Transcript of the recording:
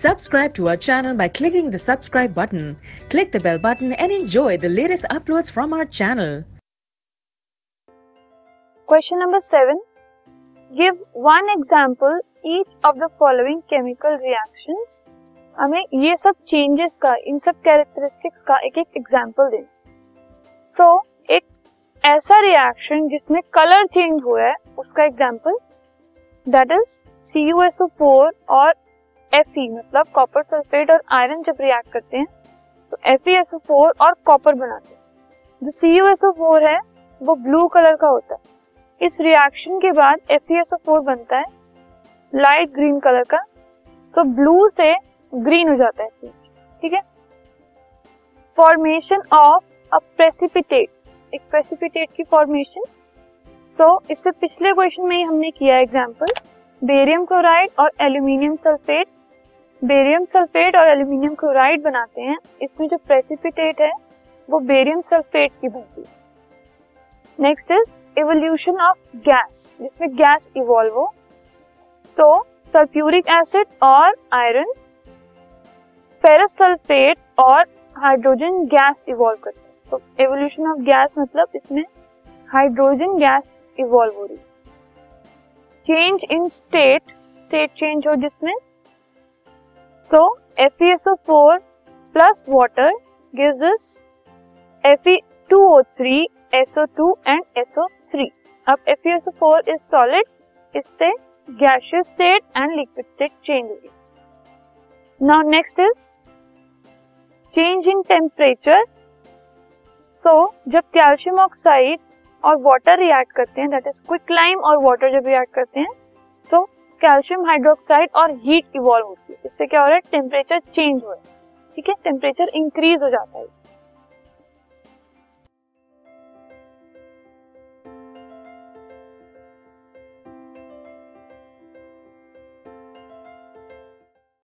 Subscribe to our channel by clicking the subscribe button. Click the bell button and enjoy the latest uploads from our channel. Question number seven. Give one example each of the following chemical reactions. हमें ये सब changes का इन सब characteristics का एक एक example दें सो so, एक ऐसा रिएक्शन जिसमें कलर चेंज हुआ है उसका example that is C U S O four और एफ़ मतलब कॉपर सल्फेट और आयरन जब रिएक्ट करते हैं तो एफ़ ई फोर और कॉपर बनाते हैं। जो C U S O four है वो ब्लू कलर का होता है। इस रिएक्शन के बाद F E S O four बनता है लाइट ग्रीन कलर का। सो ब्लू से ग्रीन हो जाता है ठीक है? फॉर्मेशन ऑफ़ अ प्रेसिपिटेट एक प्रेसिपिटेट की फॉर्मेशन सो so, इससे पिछले क्वेश्चन में ही हमने किया एग्जांपल बेरियम क्लोराइड और एल्यूमिनियम सल्फेट बेरियम सल्फेट और एल्यूमिनियम क्लोराइड बनाते हैं। इसमें जो प्रेसिपिटेट है, वो बेरियम सल्फेट की बनती है। Next is evolution of gas जिसमें गैस इवॉल्व हो। तो सल्फ्यूरिक एसिड और आयरन फेरस सल्फेट और हाइड्रोजन गैस इवॉल्व करते हैं। तो एवोल्यूशन ऑफ़ गैस मतलब इसमें हाइड्रोजन गैस इवॉल्व हो रही change in state state change हो जिसमें so F four plus water give F two O three SO two and SO three अब एफ़ फोर इज़ सॉलिड इससे gaseous state and liquid state change हो गई now next is change in temperature so जब calcium oxide और water react करते हैं that is quick lime और water जब रिएक्ट करते हैं कैल्शियम हाइड्रोक्साइड और हीट इवॉल्व होती है। इससे क्या हो रहा है? टेम्परेचर चेंज हो रहा है। ठीक है? टेम्परेचर इंक्रीज हो जाता है।